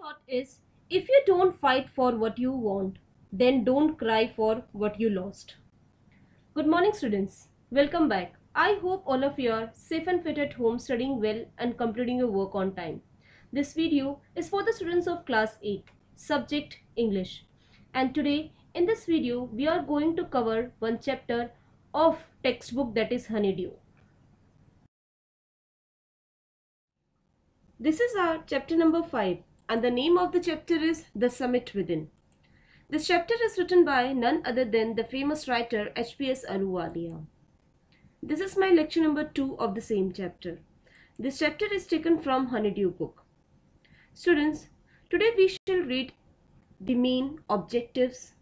thought is if you don't fight for what you want, then don't cry for what you lost. Good morning, students. Welcome back. I hope all of you are safe and fit at home, studying well, and completing your work on time. This video is for the students of class 8, subject English. And today, in this video, we are going to cover one chapter of textbook that is Honeydew. This is our chapter number 5 and the name of the chapter is The Summit Within. This chapter is written by none other than the famous writer H.P.S. Ahluwalia. This is my lecture number 2 of the same chapter. This chapter is taken from Honeydew book. Students, today we shall read the main objectives,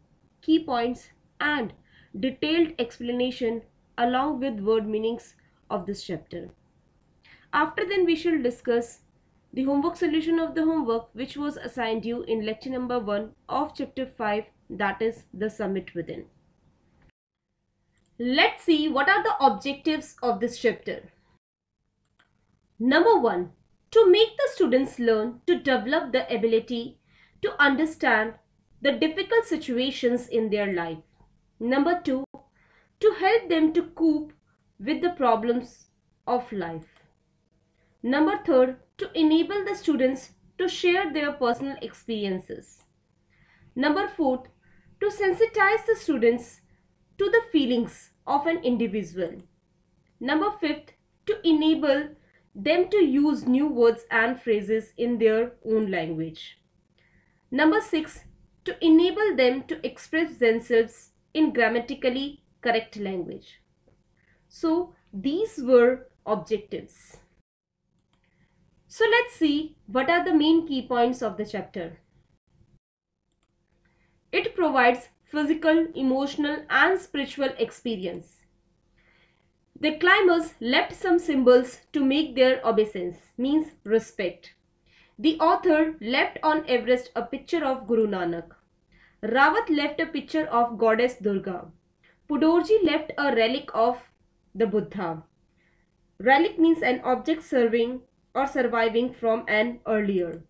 key points and detailed explanation along with word meanings of this chapter. After then we shall discuss the homework solution of the homework which was assigned you in lecture number 1 of chapter 5 that is the summit within. Let's see what are the objectives of this chapter. Number 1. To make the students learn to develop the ability to understand the difficult situations in their life. Number 2. To help them to cope with the problems of life. Number 3 to enable the students to share their personal experiences. Number four, to sensitize the students to the feelings of an individual. Number fifth, to enable them to use new words and phrases in their own language. Number six, to enable them to express themselves in grammatically correct language. So these were objectives. So let's see what are the main key points of the chapter. It provides physical, emotional and spiritual experience. The climbers left some symbols to make their obeisance, means respect. The author left on Everest a picture of Guru Nanak. Rawat left a picture of goddess Durga. Phu Dorji left a relic of the Buddha. Relic means an object serving or surviving from an earlier.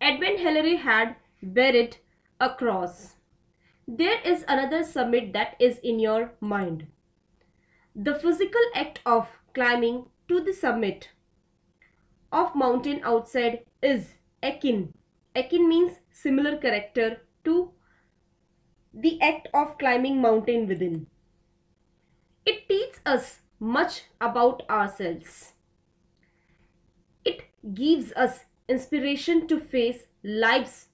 Edmund Hillary had buried a cross. There is another summit that is in your mind. The physical act of climbing to the summit of mountain outside is akin. Akin means similar character to the act of climbing mountain within. It teaches us much about ourselves gives us inspiration to face life's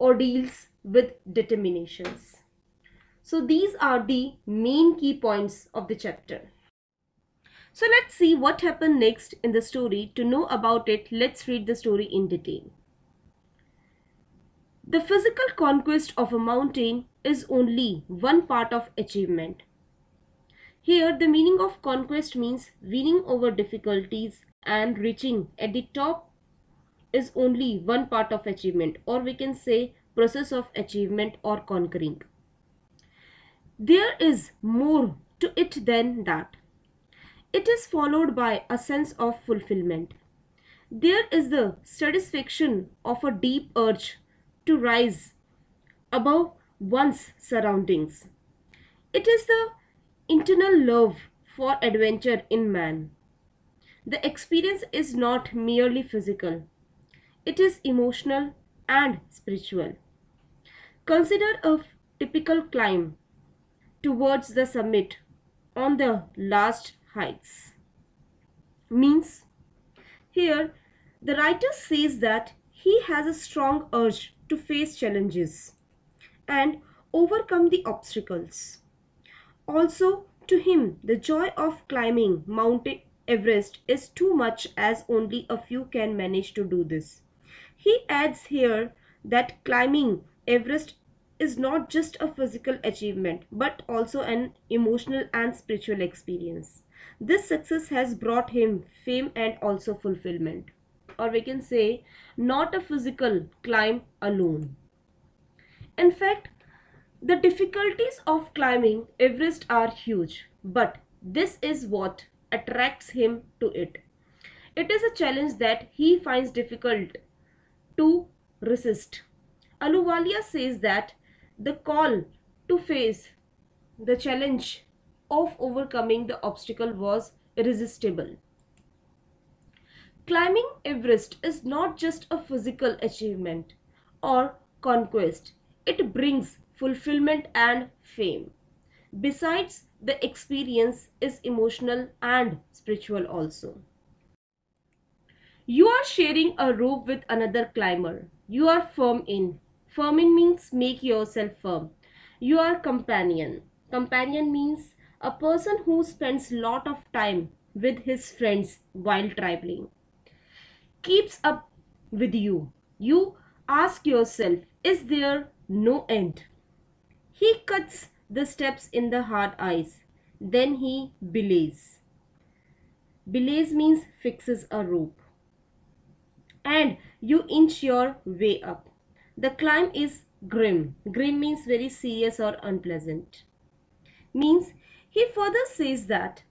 ordeals with determinations. So these are the main key points of the chapter. So let's see what happened next in the story. To know about it, let's read the story in detail. The physical conquest of a mountain is only one part of achievement. Here, the meaning of conquest means winning over difficulties and reaching at the top is only one part of achievement or we can say process of achievement or conquering. There is more to it than that. It is followed by a sense of fulfillment. There is the satisfaction of a deep urge to rise above one's surroundings. It is the internal love for adventure in man. The experience is not merely physical, it is emotional and spiritual. Consider a typical climb towards the summit on the last heights. Means, here the writer says that he has a strong urge to face challenges and overcome the obstacles. Also, to him, the joy of climbing mountain Everest is too much as only a few can manage to do this. He adds here that climbing Everest is not just a physical achievement but also an emotional and spiritual experience. This success has brought him fame and also fulfillment. Or we can say, not a physical climb alone. In fact, the difficulties of climbing Everest are huge, but this is what attracts him to it. It is a challenge that he finds difficult to resist. Ahluwalia says that the call to face the challenge of overcoming the obstacle was irresistible. Climbing Everest is not just a physical achievement or conquest, it brings fulfillment and fame. Besides, the experience is emotional and spiritual also. You are sharing a rope with another climber. You are firm in. Firm in means make yourself firm. You are companion. Companion means a person who spends lot of time with his friends while traveling. Keeps up with you. You ask yourself, is there no end? He cuts the steps in the hard ice. Then he belays. Belays means fixes a rope. And you inch your way up. The climb is grim. Grim means very serious or unpleasant. Means he further says that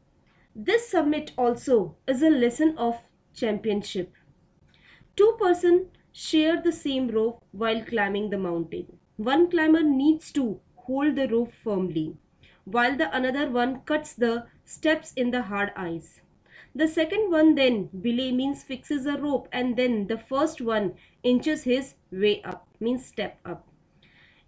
this summit also is a lesson of championship. Two persons share the same rope while climbing the mountain. One climber needs to hold the rope firmly, while the another one cuts the steps in the hard ice. The second one then, belay means fixes a rope and then the first one inches his way up, means step up.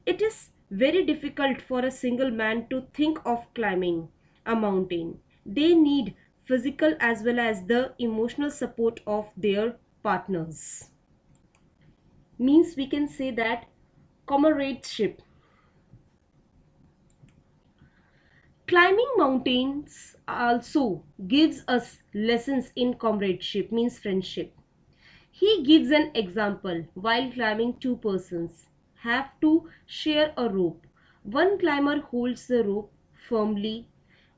It is very difficult for a single man to think of climbing a mountain. They need physical as well as the emotional support of their partners. Means we can say that comradeship Climbing mountains also gives us lessons in comradeship, means friendship. He gives an example while climbing two persons have to share a rope. One climber holds the rope firmly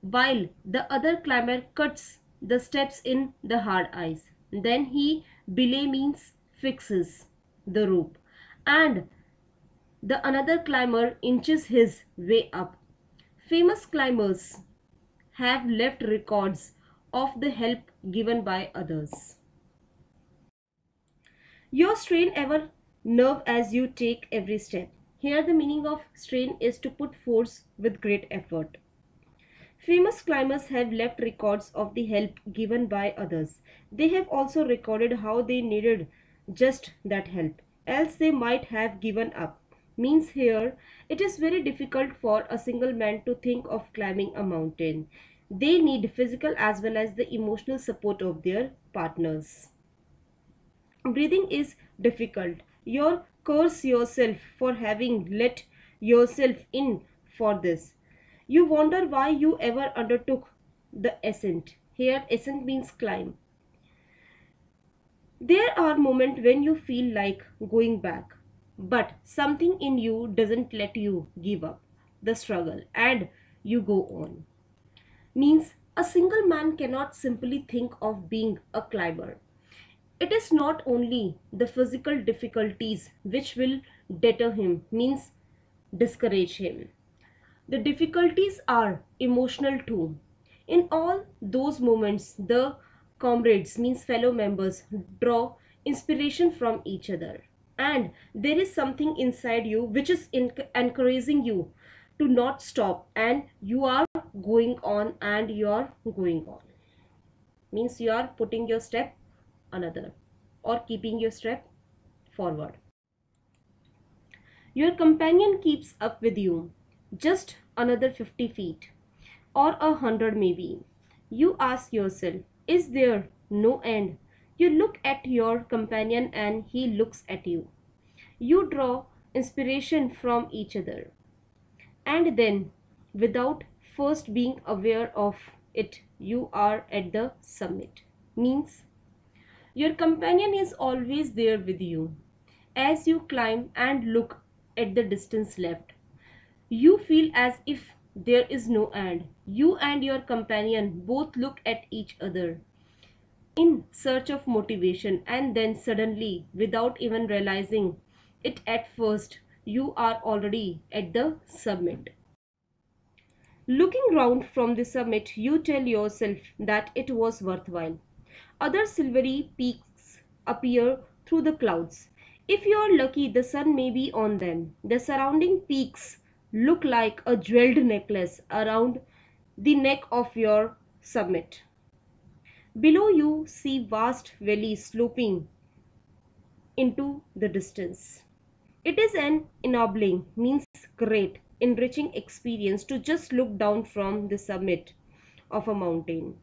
while the other climber cuts the steps in the hard ice. Then he belay means fixes the rope and the another climber inches his way up Famous climbers have left records of the help given by others. Your strain ever nerve as you take every step. Here the meaning of strain is to put force with great effort. Famous climbers have left records of the help given by others. They have also recorded how they needed just that help, else they might have given up means here it is very difficult for a single man to think of climbing a mountain. They need physical as well as the emotional support of their partners. Breathing is difficult. You curse yourself for having let yourself in for this. You wonder why you ever undertook the ascent. Here ascent means climb. There are moments when you feel like going back but something in you doesn't let you give up the struggle and you go on. Means a single man cannot simply think of being a climber. It is not only the physical difficulties which will deter him means discourage him. The difficulties are emotional too. In all those moments the comrades means fellow members draw inspiration from each other and there is something inside you which is encouraging you to not stop. And you are going on and you are going on. Means you are putting your step another or keeping your step forward. Your companion keeps up with you just another 50 feet or a hundred maybe. You ask yourself is there no end you look at your companion and he looks at you. You draw inspiration from each other. And then, without first being aware of it, you are at the summit. Means, your companion is always there with you. As you climb and look at the distance left, you feel as if there is no end. You and your companion both look at each other in search of motivation and then suddenly without even realizing it at first you are already at the summit looking round from the summit you tell yourself that it was worthwhile other silvery peaks appear through the clouds If you are lucky, the sun may be on them. The surrounding peaks look like a jeweled necklace around the neck of your summit. Below you see vast valleys sloping into the distance. It is an ennobling, means great, enriching experience to just look down from the summit of a mountain.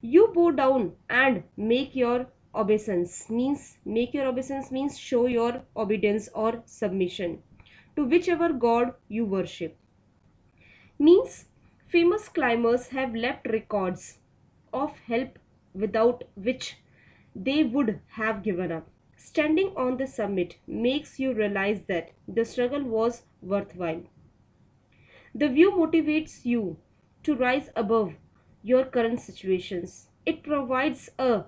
You bow down and make your obeisance means make your obeisance means show your obedience or submission to whichever god you worship means famous climbers have left records of help without which they would have given up Standing on the summit makes you realize that the struggle was worthwhile. The view motivates you to rise above your current situations. It provides a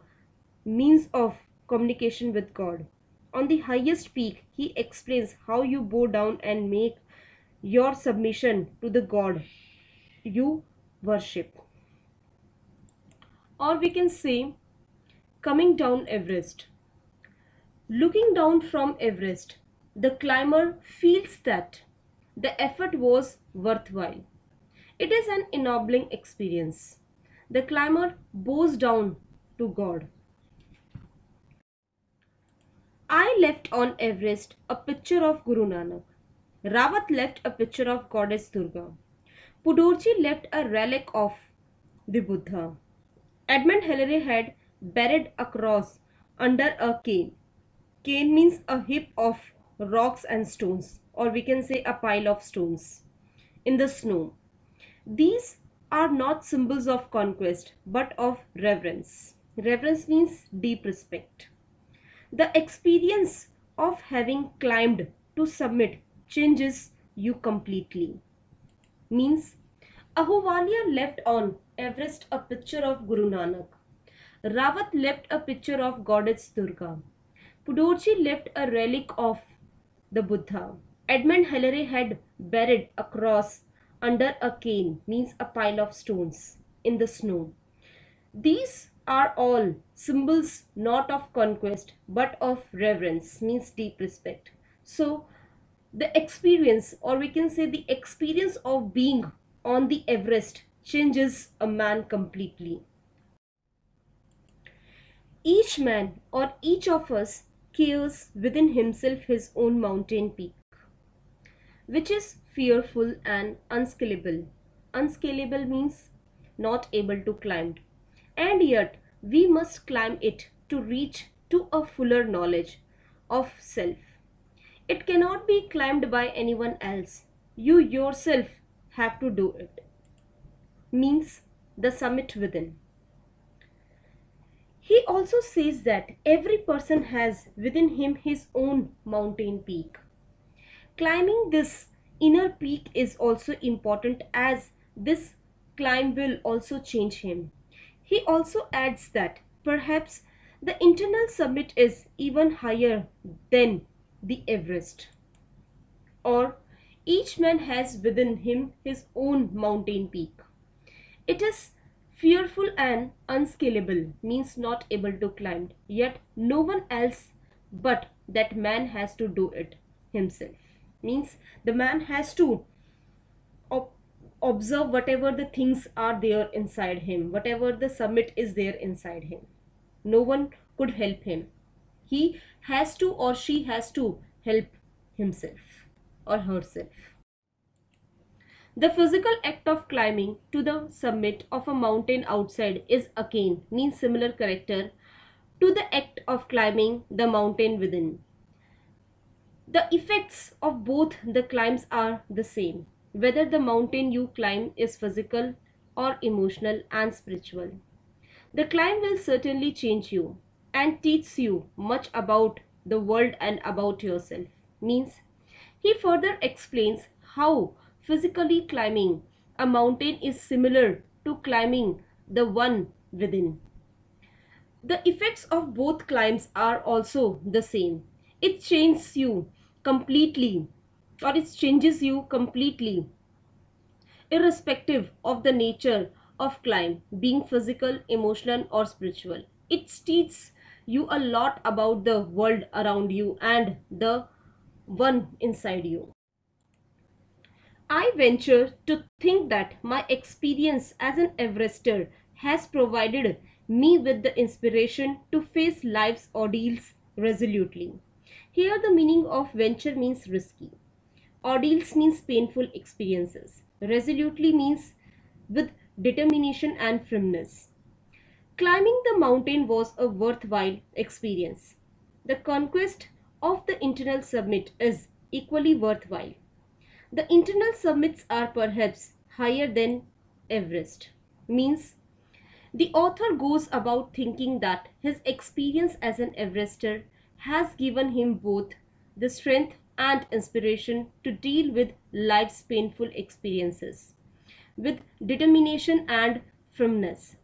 means of communication with God. On the highest peak, he explains how you bow down and make your submission to the God you worship. Or we can say, coming down Everest. Looking down from Everest, the climber feels that the effort was worthwhile. It is an ennobling experience. The climber bows down to God. I left on Everest a picture of Guru Nanak. Rawat left a picture of Goddess Durga. Phu Dorji left a relic of the Buddha. Edmund Hillary had buried a cross under a cairn. Cairn means a heap of rocks and stones or we can say a pile of stones in the snow. These are not symbols of conquest but of reverence. Reverence means deep respect. The experience of having climbed to summit changes you completely. Means Ahluwalia left on Everest a picture of Guru Nanak. Rawat left a picture of Goddess Durga. Phu Dorji left a relic of the Buddha. Edmund Hillary had buried a cross under a cairn, means a pile of stones, in the snow. These are all symbols not of conquest but of reverence, means deep respect. So, the experience, or we can say the experience of being on the Everest, changes a man completely. Each man or each of us cares within himself his own mountain peak, which is fearful and unscalable. Unscalable means not able to climb, and yet we must climb it to reach to a fuller knowledge of self. It cannot be climbed by anyone else. You yourself have to do it. Means the summit within. He also says that every person has within him his own mountain peak. Climbing this inner peak is also important as this climb will also change him. He also adds that perhaps the internal summit is even higher than the Everest. Or each man has within him his own mountain peak. It is Fearful and unscalable means not able to climb, yet no one else but that man has to do it himself. Means the man has to ob observe whatever the things are there inside him, whatever the summit is there inside him. No one could help him. He has to or she has to help himself or herself. The physical act of climbing to the summit of a mountain outside is akin, means similar character, to the act of climbing the mountain within. The effects of both the climbs are the same, whether the mountain you climb is physical or emotional and spiritual. The climb will certainly change you and teach you much about the world and about yourself. Means, he further explains how physically climbing a mountain is similar to climbing the one within. The effects of both climbs are also the same. It changes you completely or it changes you completely irrespective of the nature of climb being physical, emotional or spiritual. It teaches you a lot about the world around you and the one inside you. I venture to think that my experience as an Everester has provided me with the inspiration to face life's ordeals resolutely. Here the meaning of venture means risky. Ordeals means painful experiences. Resolutely means with determination and firmness. Climbing the mountain was a worthwhile experience. The conquest of the internal summit is equally worthwhile. The internal summits are perhaps higher than Everest. Means the author goes about thinking that his experience as an Everester has given him both the strength and inspiration to deal with life's painful experiences with determination and firmness,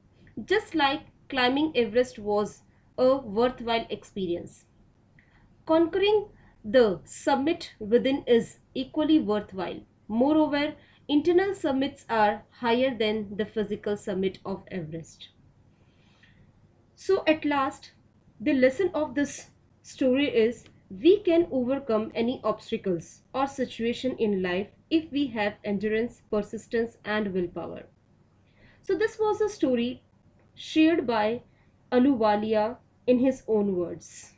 just like climbing Everest was a worthwhile experience. Conquering the summit within is equally worthwhile. Moreover, internal summits are higher than the physical summit of Everest. So at last, the lesson of this story is we can overcome any obstacles or situation in life if we have endurance, persistence and willpower. So this was a story shared by Ahluwalia in his own words.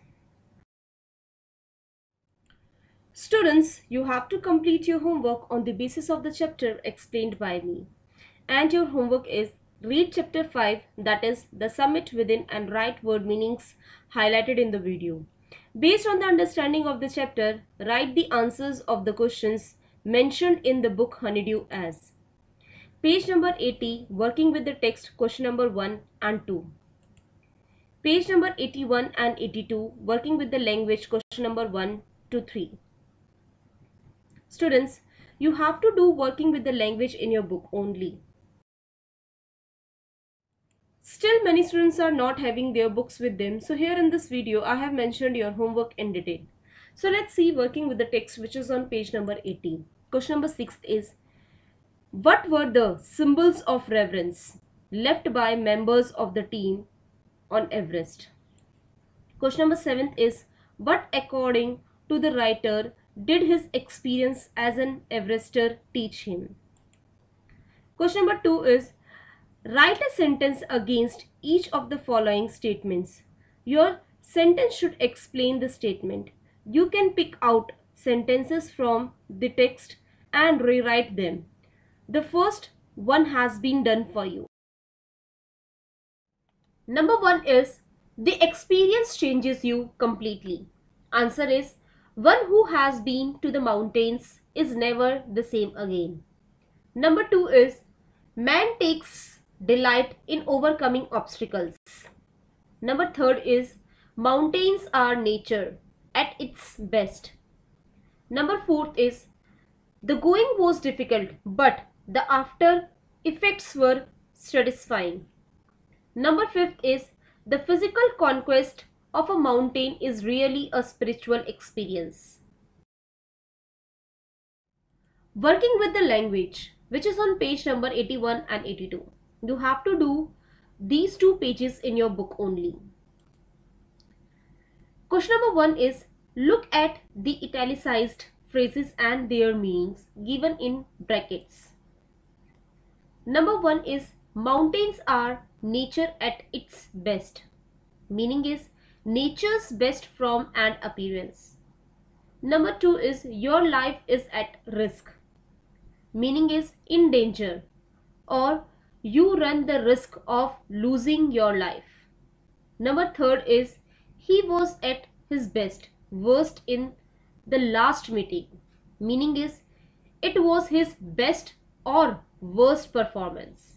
Students, you have to complete your homework on the basis of the chapter explained by me. And your homework is read chapter 5 that is the summit within and write word meanings highlighted in the video. Based on the understanding of the chapter, write the answers of the questions mentioned in the book Honeydew as Page number 80 working with the text question number 1 and 2. Page number 81 and 82 working with the language question number 1 to 3. Students, you have to do working with the language in your book only. Still many students are not having their books with them. So here in this video, I have mentioned your homework in detail. So let's see working with the text which is on page number 18. Question number 6 is, what were the symbols of reverence left by members of the team on Everest? Question number 7 is, what according to the writer did his experience as an Everester teach him? Question number two is write a sentence against each of the following statements. Your sentence should explain the statement. You can pick out sentences from the text and rewrite them. The first one has been done for you. Number one is the experience changes you completely. Answer is one who has been to the mountains is never the same again. Number two is man takes delight in overcoming obstacles. Number third is mountains are nature at its best. Number fourth is the going was difficult but the after effects were satisfying. Number fifth is the physical conquest of a mountain is really a spiritual experience. Working with the language, which is on page number 81 and 82. You have to do these two pages in your book only. Question number 1 is look at the italicized phrases and their meanings given in brackets. Number 1 is mountains are nature at its best. Meaning is nature's best form and appearance. Number two is your life is at risk, meaning is in danger or you run the risk of losing your life. Number third is he was at his best, worst in the last meeting, meaning is it was his best or worst performance.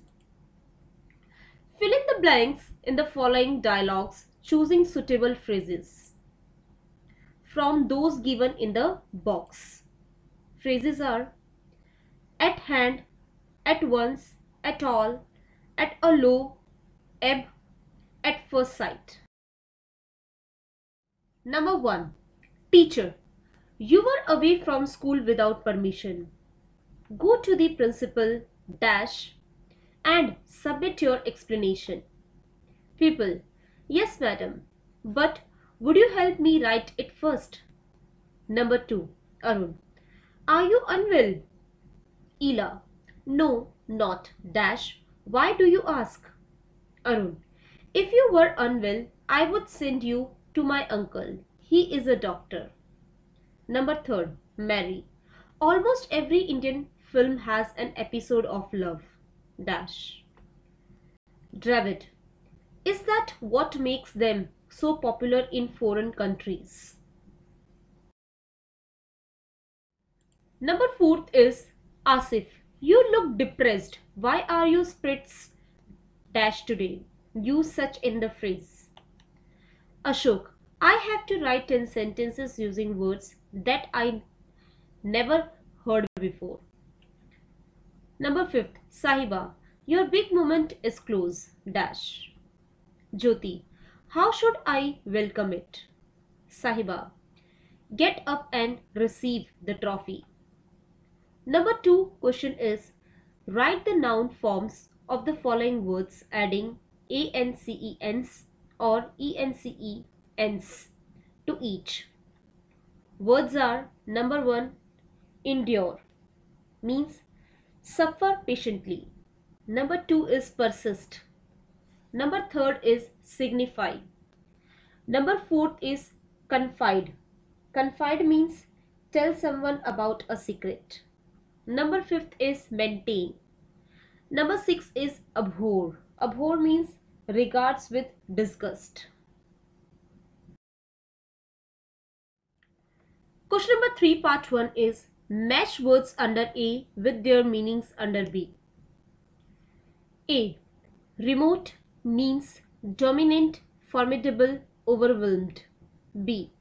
Fill in the blanks in the following dialogues choosing suitable phrases from those given in the box. Phrases are at hand, at once, at all, at a low, ebb, at first sight. Number 1. Teacher, you were away from school without permission. Go to the principal, dash, and submit your explanation. People, Yes, madam. But would you help me write it first? Number 2. Arun. Are you unwell? Ela. No, not. Dash. Why do you ask? Arun. If you were unwell, I would send you to my uncle. He is a doctor. Number third, Mary. Almost every Indian film has an episode of love. Dash. Dravid. Is that what makes them so popular in foreign countries? Number fourth is Asif. You look depressed. Why are you spritz dash today? Use such in the phrase. Ashok. I have to write 10 sentences using words that I never heard before. Number 5th, Sahiba, your big moment is close. Dash. Jyoti, how should I welcome it? Sahiba, get up and receive the trophy. Number 2 question is, write the noun forms of the following words adding ANCENs or ENCE ends to each. Words are number one, endure means suffer patiently. Number two is persist. Number third is signify. Number fourth is confide. Confide means tell someone about a secret. Number fifth is maintain. Number six is abhor. Abhor means regards with disgust. Question number 3 part 1 is match words under A with their meanings under B. A. Remote means dominant, formidable, overwhelmed. B.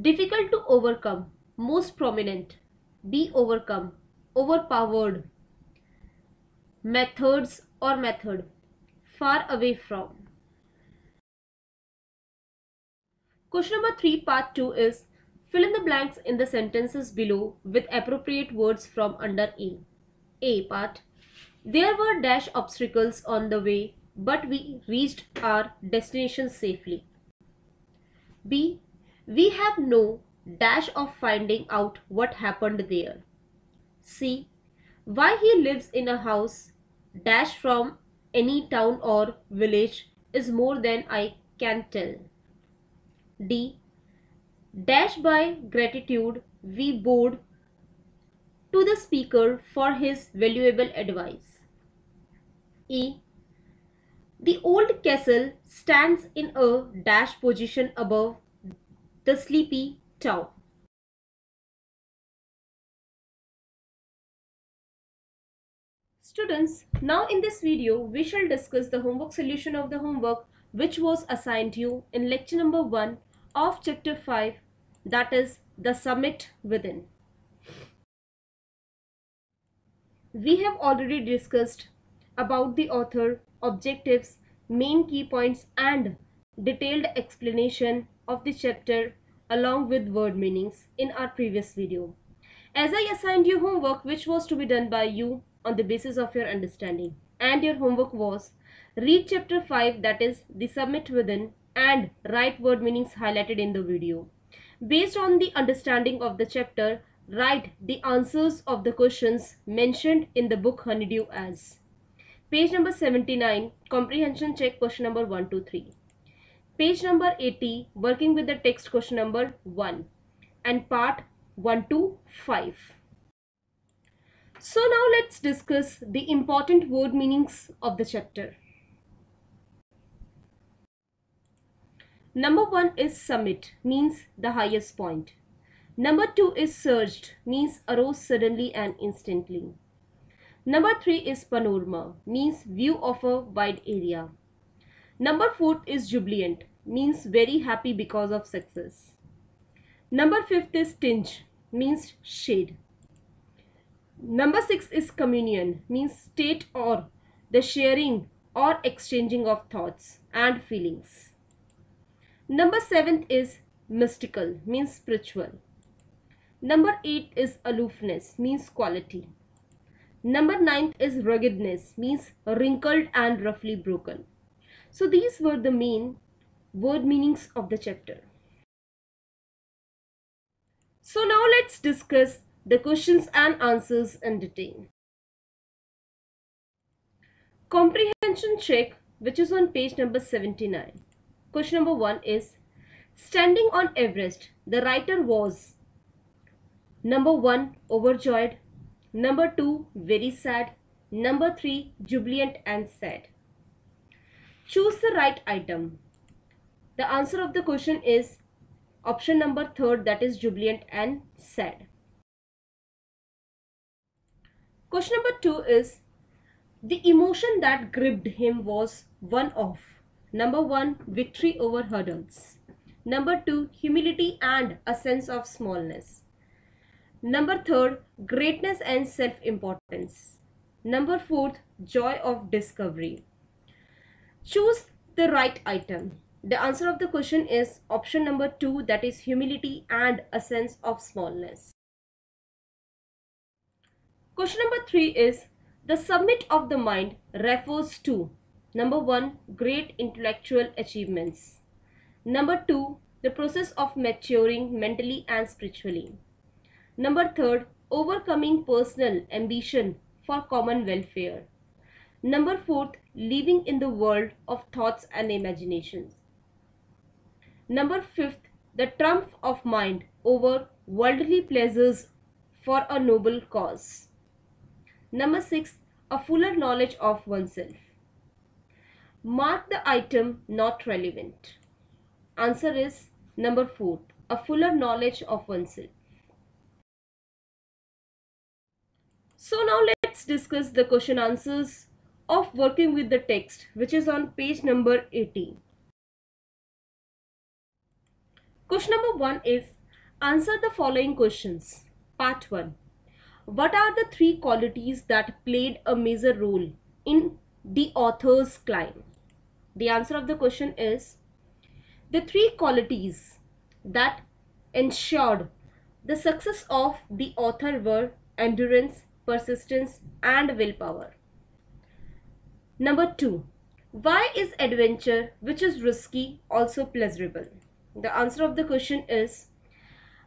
Difficult to overcome, most prominent. Be overcome, overpowered. Methods or method, far away from. Question number 3 part 2 is Fill in the blanks in the sentences below with appropriate words from under A. A part. There were dash obstacles on the way, but we reached our destination safely. B. We have no dash of finding out what happened there. C. Why he lives in a house dash from any town or village is more than I can tell. D Dash by gratitude, we bowed to the speaker for his valuable advice. E. The old castle stands in a dash position above the sleepy town. Students, now in this video, we shall discuss the homework solution of the homework which was assigned you in lecture number 1 of chapter 5 that is the summit within. We have already discussed about the author, objectives, main key points and detailed explanation of the chapter along with word meanings in our previous video. As I assigned you homework which was to be done by you on the basis of your understanding and your homework was read chapter 5 that is the summit within and write word meanings highlighted in the video. Based on the understanding of the chapter, write the answers of the questions mentioned in the book Honeydew as. Page number 79, comprehension check question number 1 to 3. Page number 80, working with the text question number 1 and part 1 to 5. So now let's discuss the important word meanings of the chapter. Number one is summit, means the highest point. Number two is surged, means arose suddenly and instantly. Number three is panorama, means view of a wide area. Number four is jubilant, means very happy because of success. Number fifth is tinge, means shade. Number six is communion, means state or the sharing or exchanging of thoughts and feelings. Number seven is mystical, means spiritual. Number eight is aloofness, means quality. Number nine is ruggedness, means wrinkled and roughly broken. So these were the main word meanings of the chapter. So now let's discuss the questions and answers in detail. Comprehension check which is on page number 79. Question number 1 is Standing on Everest, the writer was Number 1 overjoyed, number 2 very sad, number 3 jubilant and sad. Choose the right item. The answer of the question is option number 3 that is jubilant and sad. Question number 2 is the emotion that gripped him was one of number 1 victory over hurdles number 2 humility and a sense of smallness number 3 greatness and self importance number 4 joy of discovery choose the right item the answer of the question is option number 2 that is humility and a sense of smallness question number 3 is the summit of the mind refers to number one, great intellectual achievements. Number two, the process of maturing mentally and spiritually. Number third, overcoming personal ambition for common welfare. Number fourth, living in the world of thoughts and imaginations. Number fifth, the trump of mind over worldly pleasures for a noble cause. Number 6. A fuller knowledge of oneself. Mark the item not relevant. Answer is number 4. A fuller knowledge of oneself. So now let's discuss the question answers of working with the text which is on page number 18. Question number 1 is answer the following questions. Part 1. What are the three qualities that played a major role in the author's climb? The answer of the question is the three qualities that ensured the success of the author were endurance, persistence and willpower. Number two, why is adventure which is risky also pleasurable? The answer of the question is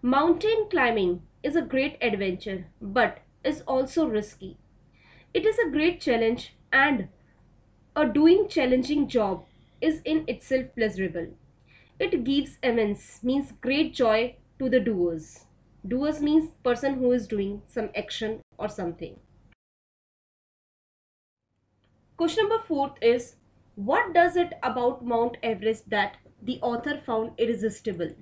mountain climbing is a great adventure but is also risky. It is a great challenge and a doing challenging job is in itself pleasurable. It gives immense means great joy to the doers. Doers means person who is doing some action or something. Question number fourth is what does it about Mount Everest that the author found irresistible?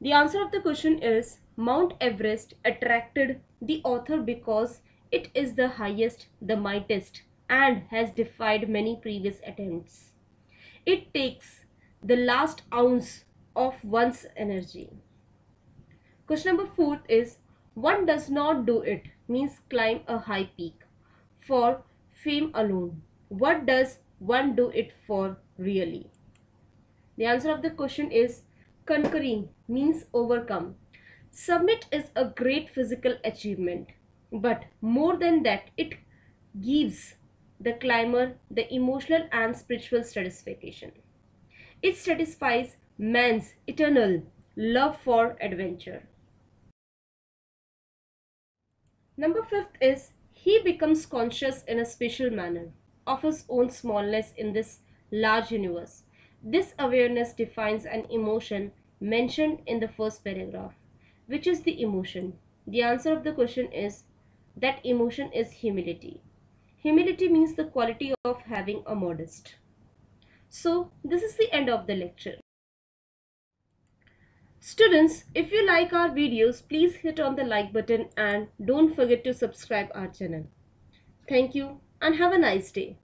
The answer of the question is Mount Everest attracted the author because it is the highest, the mightiest, and has defied many previous attempts. It takes the last ounce of one's energy. Question number four is one does not do it means climb a high peak for fame alone. What does one do it for really? The answer of the question is conquering means overcome Summit is a great physical achievement, but more than that, it gives the climber the emotional and spiritual satisfaction. It satisfies man's eternal love for adventure. Number fifth is he becomes conscious in a special manner of his own smallness in this large universe. This awareness defines an emotion mentioned in the first paragraph. Which is the emotion? The answer of the question is that emotion is humility. Humility means the quality of having a modest. So this is the end of the lecture. Students, if you like our videos, please hit on the like button and don't forget to subscribe our channel. Thank you and have a nice day.